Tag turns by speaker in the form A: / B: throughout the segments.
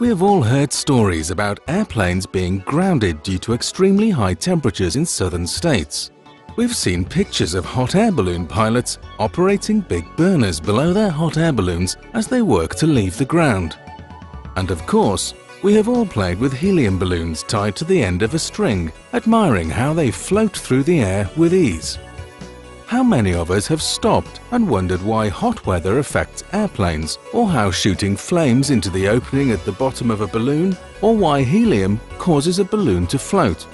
A: We have all heard stories about airplanes being grounded due to extremely high temperatures in southern states. We've seen pictures of hot air balloon pilots operating big burners below their hot air balloons as they work to leave the ground. And of course, we have all played with helium balloons tied to the end of a string, admiring how they float through the air with ease. How many of us have stopped and wondered why hot weather affects airplanes, or how shooting flames into the opening at the bottom of a balloon, or why helium causes a balloon to float?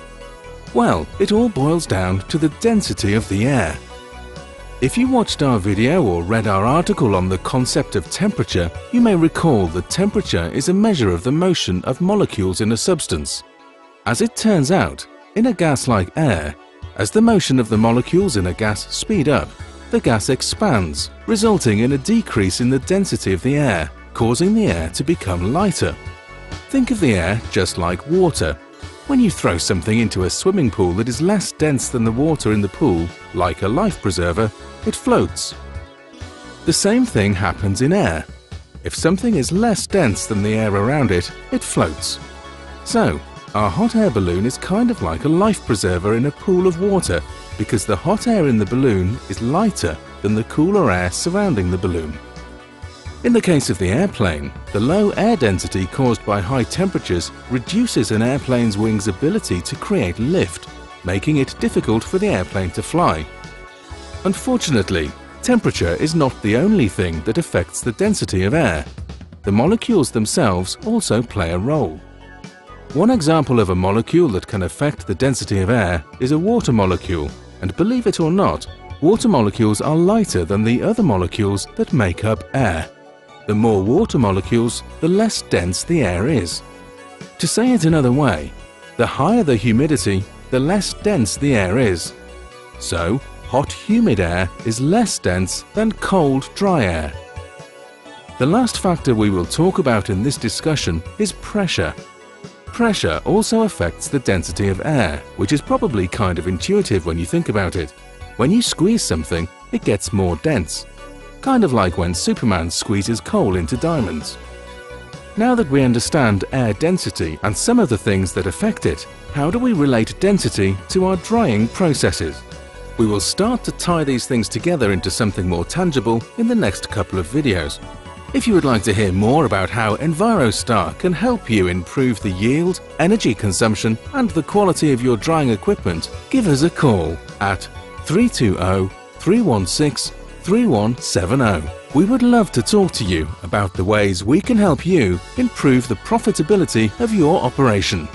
A: Well, it all boils down to the density of the air. If you watched our video or read our article on the concept of temperature, you may recall that temperature is a measure of the motion of molecules in a substance. As it turns out, in a gas like air, as the motion of the molecules in a gas speed up, the gas expands, resulting in a decrease in the density of the air, causing the air to become lighter. Think of the air just like water. When you throw something into a swimming pool that is less dense than the water in the pool, like a life preserver, it floats. The same thing happens in air. If something is less dense than the air around it, it floats. So, our hot air balloon is kind of like a life preserver in a pool of water because the hot air in the balloon is lighter than the cooler air surrounding the balloon. In the case of the airplane, the low air density caused by high temperatures reduces an airplane's wing's ability to create lift, making it difficult for the airplane to fly. Unfortunately, temperature is not the only thing that affects the density of air. The molecules themselves also play a role. One example of a molecule that can affect the density of air is a water molecule, and believe it or not, water molecules are lighter than the other molecules that make up air. The more water molecules, the less dense the air is. To say it another way, the higher the humidity, the less dense the air is. So, hot humid air is less dense than cold dry air. The last factor we will talk about in this discussion is pressure. Pressure also affects the density of air, which is probably kind of intuitive when you think about it. When you squeeze something, it gets more dense. Kind of like when Superman squeezes coal into diamonds. Now that we understand air density and some of the things that affect it, how do we relate density to our drying processes? We will start to tie these things together into something more tangible in the next couple of videos. If you would like to hear more about how EnviroStar can help you improve the yield, energy consumption and the quality of your drying equipment, give us a call at 320-316-3170. We would love to talk to you about the ways we can help you improve the profitability of your operation.